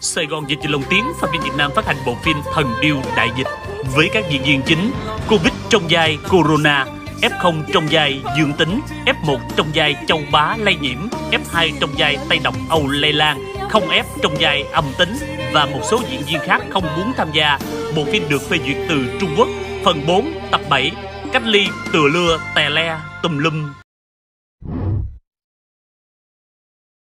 Sài Gòn Dịch Lồng Tiếng, Phạm Việt Nam phát hành bộ phim Thần Điêu Đại Dịch với các diễn viên chính Covid trong vai Corona, F0 trong vai Dương Tính, F1 trong vai Châu Bá lây nhiễm, F2 trong vai Tây Độc Âu lây lan, không F trong vai âm tính và một số diễn viên khác không muốn tham gia. Bộ phim được phê duyệt từ Trung Quốc. Phần 4, tập 7, cách ly, từa lưa, tè le, tùm lum.